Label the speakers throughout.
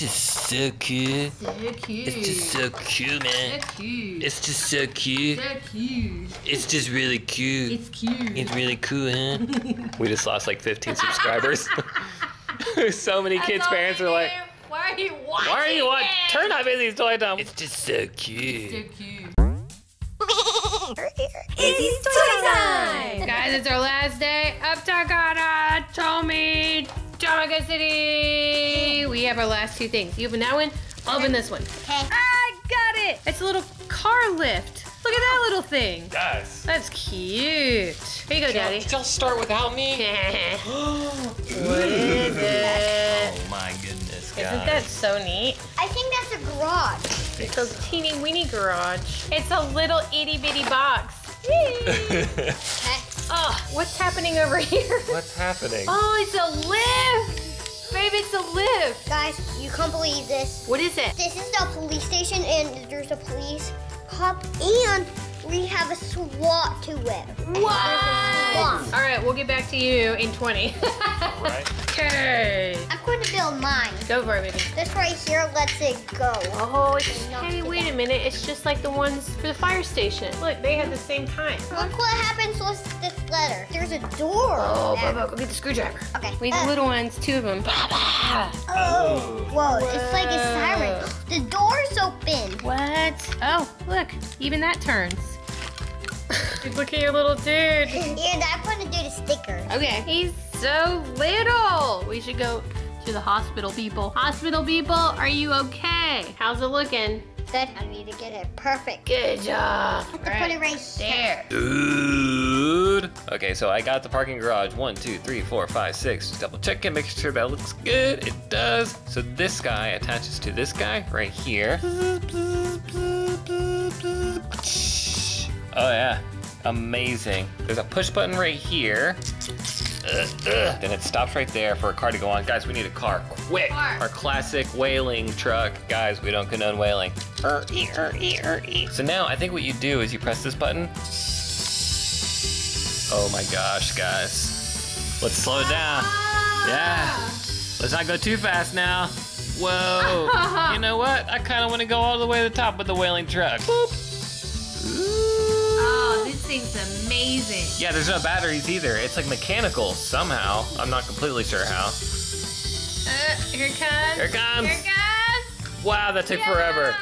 Speaker 1: just so cute.
Speaker 2: So cute.
Speaker 1: It's just so cute, man.
Speaker 2: so cute.
Speaker 1: It's just so cute.
Speaker 2: so cute.
Speaker 1: It's just really cute.
Speaker 2: It's cute.
Speaker 1: It's really cool, huh? we just lost like 15 subscribers. so many kids'
Speaker 2: That's all
Speaker 1: parents are like.
Speaker 2: Why are you watching?
Speaker 1: why are you watching? Turn off Izzy's Toy Time. It's just so cute.
Speaker 2: It's So cute.
Speaker 3: Izzy's Toy Time!
Speaker 2: Guys, it's our last day of Takara, Tomy, Tomica City. We have our last two things. You open that one, I'll open this one.
Speaker 3: Okay.
Speaker 2: I got it. It's a little car lift. Look at that little thing.
Speaker 1: Guys,
Speaker 2: That's cute. Here you go, Daddy.
Speaker 1: y'all start without me?
Speaker 2: what is it?
Speaker 1: Oh my goodness, guys.
Speaker 2: Isn't that so neat?
Speaker 3: I think that's a garage.
Speaker 2: It's a teeny weeny garage. It's a little itty bitty box. Yay.
Speaker 3: Okay.
Speaker 2: what's happening over here?
Speaker 1: What's happening?
Speaker 2: Oh, it's a lift. Baby, it's a lift.
Speaker 3: Guys, you can't believe this.
Speaker 2: What is it?
Speaker 3: This is the police station, and there's a police cop, and we have a SWAT to it.
Speaker 2: What?
Speaker 3: SWAT.
Speaker 2: All right, we'll get back to you in 20.
Speaker 1: Right?
Speaker 2: Okay.
Speaker 3: I'm going to build mine.
Speaker 2: Go for it, baby.
Speaker 3: This right here lets it go.
Speaker 2: Oh, it's, hey, wait a minute. It's just like the ones for the fire station. Look, they had the same kind.
Speaker 3: Look what happens with this letter. There's a door.
Speaker 2: Oh,
Speaker 3: there.
Speaker 2: Bubba, go get the screwdriver.
Speaker 3: Okay.
Speaker 2: We have
Speaker 3: Uh,
Speaker 2: the little ones, two of them.
Speaker 3: Oh, whoa, it's like a siren. The door's open.
Speaker 2: What? Oh, look, even that turns. Look at your little dude.
Speaker 3: And I'm going to do the stickers.
Speaker 2: Okay. He's so little. We should go to the hospital people. Hospital people, are you okay? How's it looking?
Speaker 3: Good. I need to get it perfect.
Speaker 2: Good job.
Speaker 3: I have to put it right
Speaker 2: there.
Speaker 1: Dude. Okay, so I got the parking garage. One, two, three, four, five, six. Just double check and make sure that looks good. It does. So this guy attaches to this guy right here. Oh yeah, amazing. There's a push button right here. Ugh, ugh. Then it stops right there for a car to go on. Guys, we need a car quick.
Speaker 2: Car.
Speaker 1: Our classic whaling truck. Guys, we don't condone whaling. So now I think what you do is you press this button. Oh my gosh, guys. Let's slow it down. Yeah. Let's not go too fast now. Whoa. you know what? I kind of want to go all the way to the top with the whaling truck. Boop.
Speaker 2: Thing's amazing.
Speaker 1: Yeah, there's no batteries either. It's like mechanical somehow. I'm not completely sure how.
Speaker 2: Uh, here it comes.
Speaker 1: Here it comes.
Speaker 2: Here it comes.
Speaker 1: Wow, that took forever.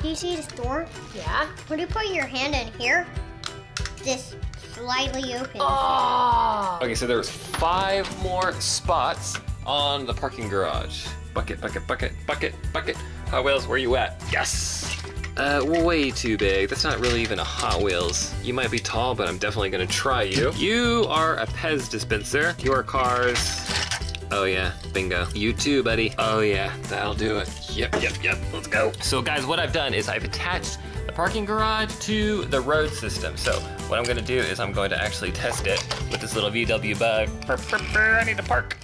Speaker 3: Do you see this door?
Speaker 2: Yeah.
Speaker 3: When you put your hand in here, this slightly opens.
Speaker 2: Oh.
Speaker 1: Okay, so there's five more spots on the parking garage. Bucket, bucket, bucket, bucket, bucket. Hot Wheels, where are you at? Yes! Uh, way too big. That's not really even a Hot Wheels. You might be tall, but I'm definitely gonna try you. You are a Pez dispenser. Your cars. Oh yeah, bingo. You too, buddy. Oh yeah, that'll do it. Yep, yep, yep. Let's go. So guys, what I've done is I've attached the parking garage to the road system. So what I'm gonna do is I'm going to actually test it with this little VW bug. I need to park.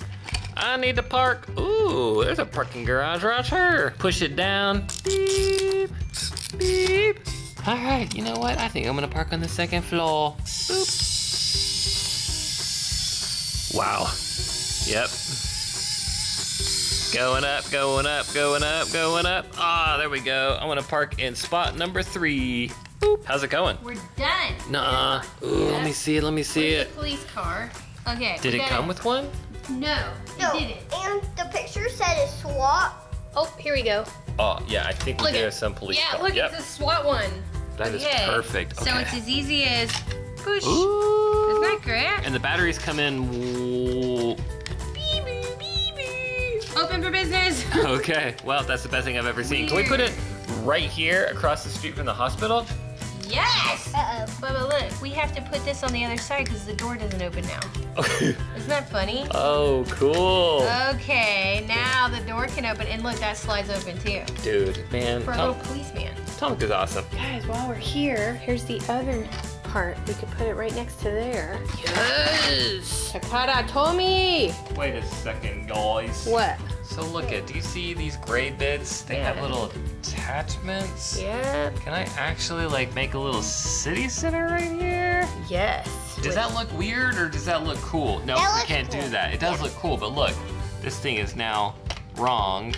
Speaker 1: I need to park. Ooh, there's a parking garage right here. Push it down. Beep, beep. All right, you know what? I think I'm gonna park on the second floor. Boop. Wow. Yep. Going up, going up, going up, going up. Ah, there we go. I'm gonna park in spot number three. Boop. How's it going?
Speaker 2: We're done.
Speaker 1: Nah. -uh. Ooh, let me see it, let me see
Speaker 2: Where's
Speaker 1: it.
Speaker 2: the police car? Okay.
Speaker 1: Did it
Speaker 2: gotta-
Speaker 1: come with one?
Speaker 2: No,
Speaker 3: no,
Speaker 2: it didn't.
Speaker 3: and the picture said it's SWAT.
Speaker 2: Oh, here we go.
Speaker 1: Oh, yeah, I think
Speaker 2: Look
Speaker 1: there's
Speaker 2: at
Speaker 1: some police
Speaker 2: Yeah,
Speaker 1: car.
Speaker 2: look,
Speaker 1: Yep.
Speaker 2: it's a SWAT one.
Speaker 1: That is
Speaker 2: Okay.
Speaker 1: perfect.
Speaker 2: So it's as easy as push.
Speaker 1: Ooh.
Speaker 2: Isn't that great?
Speaker 1: And the batteries come in.
Speaker 2: Beep, beep, beep, beep. Open for business.
Speaker 1: okay, well, that's the best thing I've ever seen. Can we put it right here across the street from the hospital?
Speaker 2: yes.
Speaker 3: Uh-oh.
Speaker 2: Bubba, look, we have to put this on the other side because the door doesn't open now. Isn't that funny?
Speaker 1: oh, cool.
Speaker 2: Okay, now the door can open, and look, that slides open too.
Speaker 1: Dude, man,
Speaker 2: For a
Speaker 1: Tom,
Speaker 2: little policeman.
Speaker 1: Tom is awesome.
Speaker 2: Guys, while we're here, here's the other part. We could put it right next to there. Yes! Takara Tomy!
Speaker 1: Wait a second, guys.
Speaker 2: What?
Speaker 1: So look at, do you see these gray bits? They have little attachments.
Speaker 2: Yeah.
Speaker 1: Can I actually like make a little city center right here?
Speaker 2: Yes.
Speaker 1: Does that look weird or does that look cool? No,
Speaker 3: That
Speaker 1: we can't do that. It does look cool, but look, this thing is now wrong.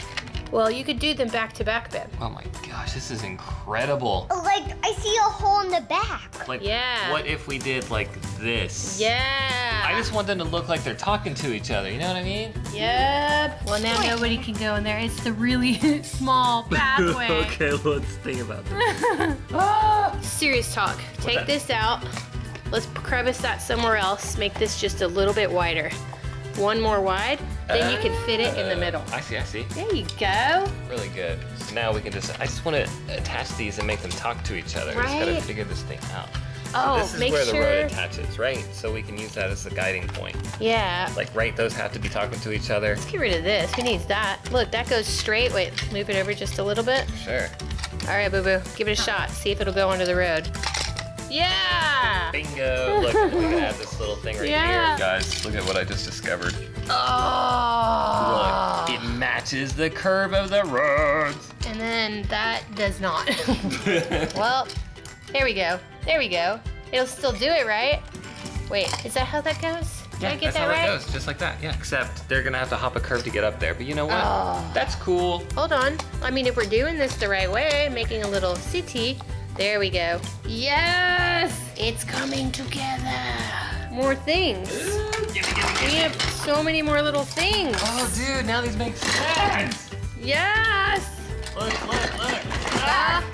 Speaker 2: Well, you could do them back to back, Ben.
Speaker 1: Oh my gosh, this is incredible.
Speaker 3: Oh, like, I see a hole in the back.
Speaker 1: Like,
Speaker 2: Yeah.
Speaker 1: what if we did like this?
Speaker 2: Yeah.
Speaker 1: I just want them to look like they're talking to each other. You know what I mean?
Speaker 2: Yep. Well, now nobody can go in there. It's the really small pathway.
Speaker 1: okay, let's think about this.
Speaker 2: Oh, serious talk. Take
Speaker 1: that?
Speaker 2: this out. Let's crevice that somewhere else. Make this just a little bit wider. One more wide. Then you can fit it in the middle.
Speaker 1: I see, I see.
Speaker 2: There you go.
Speaker 1: Really good. So now we can just, I just want to attach these and make them talk to each other. I just gotta figure this thing out.
Speaker 2: Oh,
Speaker 1: this is
Speaker 2: make
Speaker 1: where the
Speaker 2: sure.
Speaker 1: road attaches, right? So we can use that as a guiding point.
Speaker 2: Yeah.
Speaker 1: Like, right, those have to be talking to each other.
Speaker 2: Let's get rid of this. Who needs that? Look, that goes straight. Wait, move it over just a little bit.
Speaker 1: Sure.
Speaker 2: All right, boo boo. Give it a shot. See if it'll go under the road. Yeah.
Speaker 1: Bingo! Look, we can add this little thing right
Speaker 2: Yeah.
Speaker 1: here. Guys, look at what I just discovered.
Speaker 2: Oh.
Speaker 1: Look, it oh. matches the curve of the roads.
Speaker 2: And then that does not. well, there we go. There we go. It'll still do it, right? Wait, is that how that goes? Did I get
Speaker 1: that's
Speaker 2: that
Speaker 1: how
Speaker 2: right?
Speaker 1: it goes, just like that. Yeah, except they're gonna have to hop a curve to get up there. But you know what?
Speaker 2: Oh.
Speaker 1: That's cool.
Speaker 2: Hold on. I mean, if we're doing this the right way, making a little city, there we go. Yes! It's coming together. More things. We have so many more little things.
Speaker 1: Oh, dude, now these make sense.
Speaker 2: Yes!
Speaker 1: Look, look, look.
Speaker 2: Ah.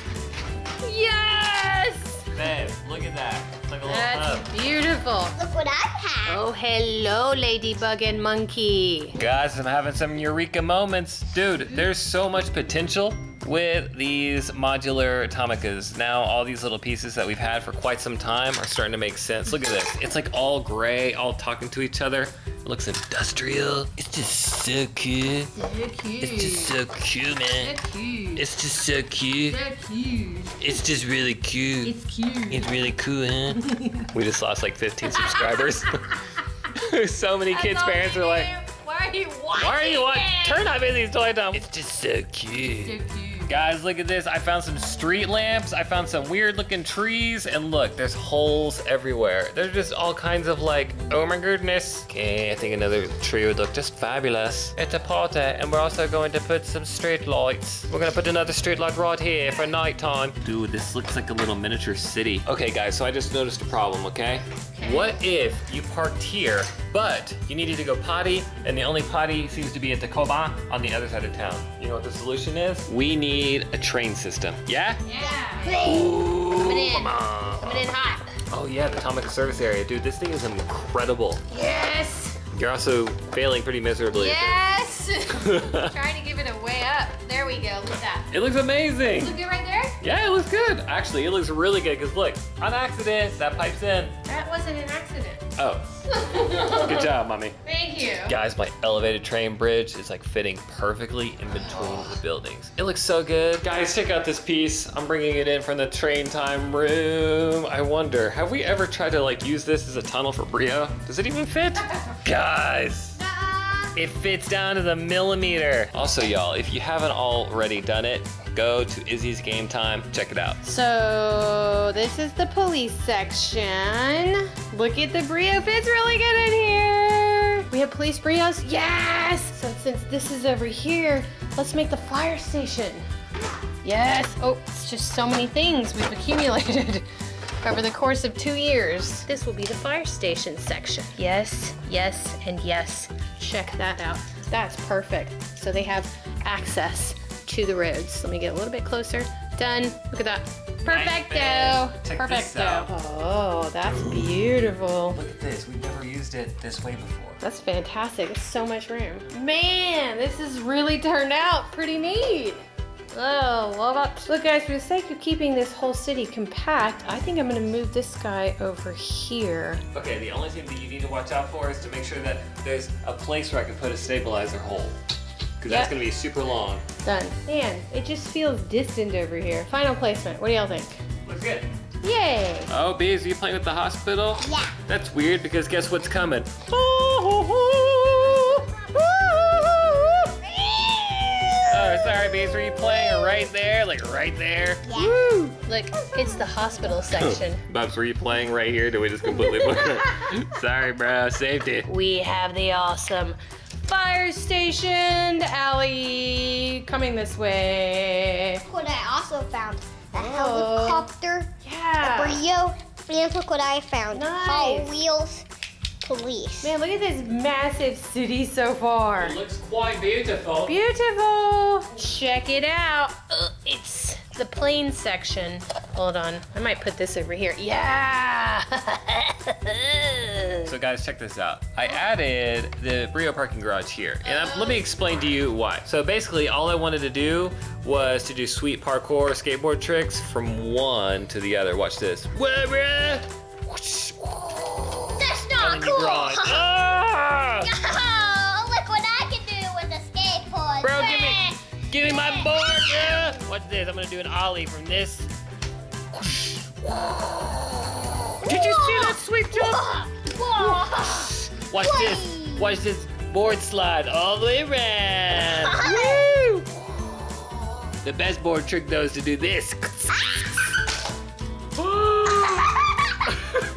Speaker 2: Yes!
Speaker 1: Babe, look at that. It's like a little
Speaker 2: That's
Speaker 1: hub.
Speaker 2: beautiful.
Speaker 3: Look what I have.
Speaker 2: Oh, hello, ladybug and monkey.
Speaker 1: Guys, I'm having some eureka moments. Dude, there's so much potential with these modular Atomicas. Now, all these little pieces that we've had for quite some time are starting to make sense. Look at this. It's like all gray, all talking to each other. It looks industrial. It's just so cool.
Speaker 2: So cute.
Speaker 1: It's just so cute, man.
Speaker 2: cute.
Speaker 1: It's just so cute.
Speaker 2: So cute.
Speaker 1: It's just really cute.
Speaker 2: It's cute.
Speaker 1: It's really cool, huh? we just lost like 15 subscribers. so many kids' parents are like,
Speaker 2: Why are you watching?
Speaker 1: why are you watching? Turn on Izzy's Toy Time. It's just so cute.
Speaker 2: So cute.
Speaker 1: Guys, look at this. I found some street lamps. I found some weird looking trees. And look, there's holes everywhere. There's just all kinds of like, oh my goodness. Okay, I think another tree would look just fabulous. It's a party, and we're also going to put some street lights. We're gonna put another street light right here for nighttime. Dude, this looks like a little miniature city. Okay, guys, so I just noticed a problem, okay?
Speaker 2: Okay.
Speaker 1: What if you parked here, but you needed to go potty, and the only potty seems to be at Tacoba on the other side of town? You know what the solution is? We need a train system. Yeah?
Speaker 2: Yeah.
Speaker 1: Ooh,
Speaker 2: Coming in.
Speaker 1: come on.
Speaker 2: Coming in hot.
Speaker 1: Oh yeah, the Atomic Service Area. Dude, this thing is incredible.
Speaker 2: Yes.
Speaker 1: You're also failing pretty miserably.
Speaker 2: Yes. Trying to give it a way up. There we go. Look at that.
Speaker 1: it looks amazing.
Speaker 2: Look good right there?
Speaker 1: Yeah, it looks good. Actually, it looks really good because look, on accident, that pipes in.
Speaker 2: That wasn't an accident.
Speaker 1: Oh, good job, mommy.
Speaker 2: Thank you.
Speaker 1: Guys, my elevated train bridge is like fitting perfectly in between the buildings. It looks so good. Guys, check out this piece. I'm bringing it in from the train time room. I wonder, have we ever tried to like use this as a tunnel for Brio? Does it even fit? Guys,
Speaker 2: Nuh-uh.
Speaker 1: It fits down to the millimeter. Also, y'all, if you haven't already done it, go to Izzy's Game Time. Check it out.
Speaker 2: So this is the police section. Look at the brio fits really good in here. We have police brios. Yes. So since this is over here, let's make the fire station. Yes. Oh, it's just so many things we've accumulated over the course of two years. This will be the fire station section. Yes, yes, and yes. Check that out. That's perfect. So they have access to the roads. Let me get a little bit closer. Done. Look at that.
Speaker 1: Nice,
Speaker 2: Perfecto.
Speaker 1: babe. Check this out.
Speaker 2: Oh, that's beautiful.
Speaker 1: Look at this. We've never used it this way before.
Speaker 2: That's fantastic. There's so much room. Man, this has really turned out pretty neat. Oh, love it. Look, guys, for the sake of keeping this whole city compact, I think I'm going to move this guy over here.
Speaker 1: Okay, the only thing that you need to watch out for is to make sure that there's a place where I can put a stabilizer hole. Because
Speaker 2: Yep.
Speaker 1: that's gonna be super long.
Speaker 2: Done. Man, it just feels distant over here. Final placement. What do y'all think?
Speaker 1: Looks good.
Speaker 2: Yay!
Speaker 1: Oh, Bees, are you playing with the hospital?
Speaker 3: Yeah.
Speaker 1: That's weird because guess what's coming? Oh, sorry, Bees, were you playing right there? Like right there?
Speaker 2: Woo! Look, it's the hospital section.
Speaker 1: Bubs, were you playing right here? Did we just completely book it? sorry, bro. Saved it.
Speaker 2: we have the awesome fire station. Alley, coming this way.
Speaker 3: Look What I also found a
Speaker 2: Oh.
Speaker 3: helicopter,
Speaker 2: Yeah.
Speaker 3: a Brio, and look what I found.
Speaker 2: Nice.
Speaker 3: Hot Wheels Police.
Speaker 2: Man, look at this massive city so far.
Speaker 1: It looks quite beautiful.
Speaker 2: Beautiful. Check it out. Uh, it's the plane section. Hold on. I might put this over here. Yeah.
Speaker 1: So guys, check this out. I added the Brio parking garage here, and I'm, let me explain to you why. So basically, all I wanted to do was to do sweet parkour skateboard tricks from one to the other. Watch this. Whoa, bruh. Whoosh.
Speaker 3: That's not cool.
Speaker 1: Ah! Watch this. I'm gonna do an ollie from this. Did you see that sweep jump? Watch this. Watch this board slide all the way around.
Speaker 3: Woo!
Speaker 1: The best board trick though is to do this.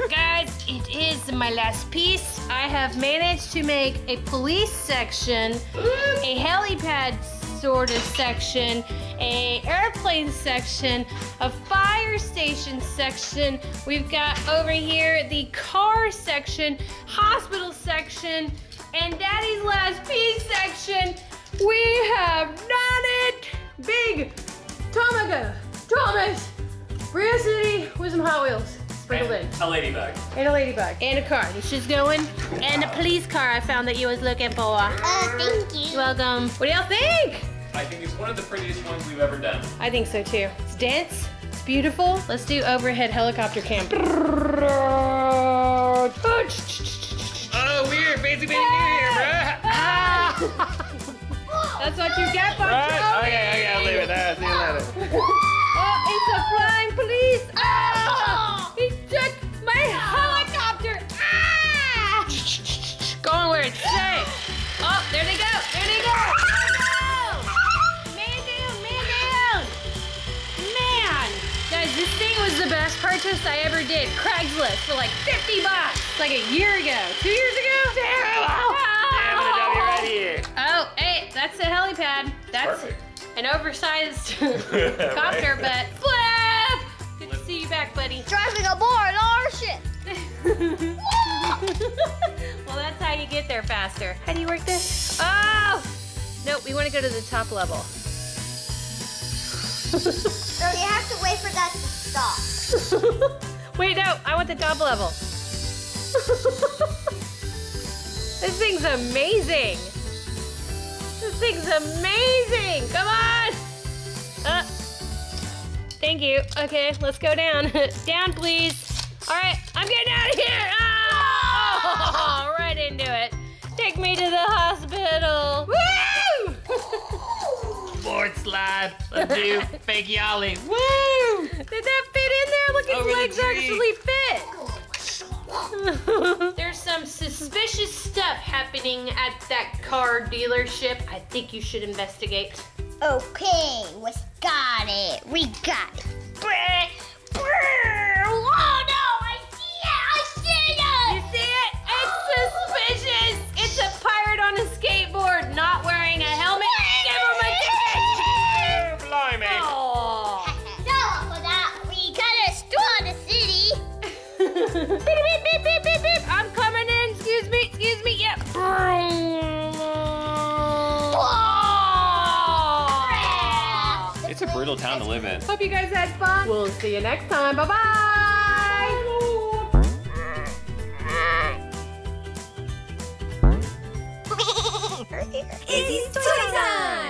Speaker 2: Guys, it is my last piece. I have managed to make a police section, a helipad of section, a airplane section, a fire station section. We've got over here the car section, hospital section, and Daddy's last piece section. We have done it! Big Tomica, Thomas, Brio City with some Hot Wheels sprinkled in.
Speaker 1: A ladybug.
Speaker 2: And a ladybug. And a car that she's going. And a police car I found that you was looking for.
Speaker 3: Oh, thank you.
Speaker 2: You're welcome. What do y'all think?
Speaker 1: I think it's one of the prettiest ones we've ever done.
Speaker 2: I think so too. It's dense. It's beautiful. Let's do overhead helicopter cam.
Speaker 1: Oh, weird. Fancy being here, bruh.
Speaker 2: That's what you get, folks.
Speaker 1: Right? Okay, okay, I'll leave it there. See you later.
Speaker 2: Oh, it's a flying police. Ah! Purchase I ever did. Craigslist for like 50 bucks. Like a year ago. Two years ago?
Speaker 1: Damn, I'm gonna right here.
Speaker 2: Oh, hey, that's a helipad. That's
Speaker 1: Perfect.
Speaker 2: an oversized copter, but flip! Good to see you back, buddy.
Speaker 3: Driving aboard our ship.
Speaker 2: well, that's how you get there faster. How do you work this? Oh! Nope, we want to go to the top level.
Speaker 3: So you have to wait for that to stop.
Speaker 2: Wait, no, I want the top level. this thing's amazing. This thing's amazing. Come on. Uh, thank you. Okay, let's go down. down, please. All right, I'm getting out of here. Oh, right into it. Take me to the hospital. Woo!
Speaker 1: Board slide. Let's do fake yolly.
Speaker 2: Woo! Did that fit in there? Look, his
Speaker 1: Over
Speaker 2: legs actually fit. There's some suspicious stuff happening at that car dealership. I think you should investigate.
Speaker 3: Okay, we got it. We got it. Brr, brr.
Speaker 2: A
Speaker 1: brutal to live in.
Speaker 2: Hope you guys had fun. We'll see you next time. Bye bye.
Speaker 3: Izzy's toy